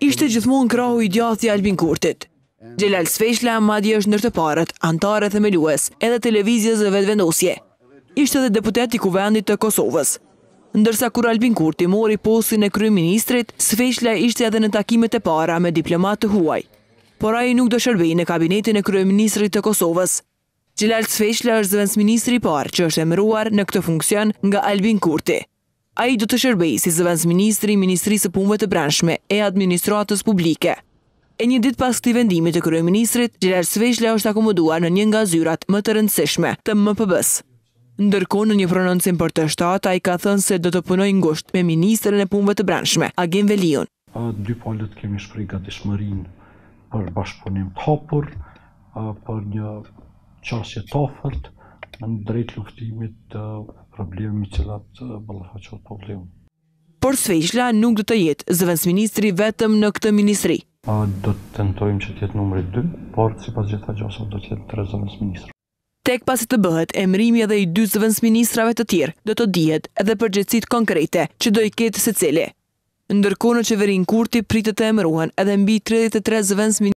Ishte gjithmonë krahu i djathtë i Albin Kurtit. Xhelal Sveçla madje është ndër të parët, anëtarë e themelues, edhe të Lëvizjes Vetëvendosje. Ishte edhe deputet i Kuvendit të Kosovës. Ndërsa kur Albin Kurti mori postin e kryeministrit, Sveçla ishte edhe në takimet e para me diplomatë të huaj. Por ai nuk do shërbejë në kabinetin e kryeministrit të Kosovës. Xhelal Sveçla është zëvendësministri i parë që është emëruar në këtë funksion nga Albin Kurti. Ai do të shërbejë si zëvendësministri i Ministrisë së Punëve të Brendshme e Administratës Publike. E një ditë pas këtij vendimi të kryeministrit, Xhelal Sveçla është akomoduar në një nga zyrat më të rëndësishme të MPB-së. Ndërkohë, në një prononcim për T shtatë, ai ka thënë se do të punojë ngushtë me ministrin e Punëve të Brendshme, Agim Veliun. Dy palët kemi shprehë gatishmërinë për bashkëpunim të hapur, për një qasje të afërt drejt luftimit të problemeve me të cilat ballafaqohet populli. Por Sveçla nuk do të jetë zëvendësministri i vetëm në këtë ministri. Do të tentojmë që të jetë numri dy, por sipas gjitha gjasave do të jenë tre zëvendësministra. Tek pasi të bëhet emërimi edhe i dy zëvendësministrave të tjerë, do të dihet edhe përgjegjësitë konkrete që do i ketë secili. Ndërkohë në Qeverinë Kurti pritet të emërohen edhe mbi tridhjetë e tre zëvendësministra.